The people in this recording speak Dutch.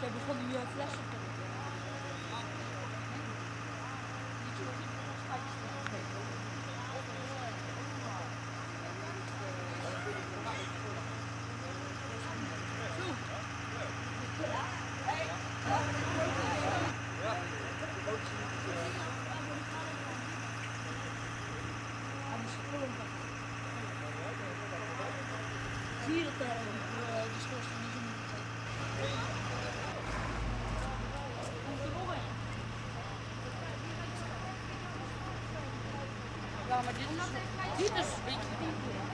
Hebben van die uh, flessen voor Zie je dat daar Mama didn't, speak to me.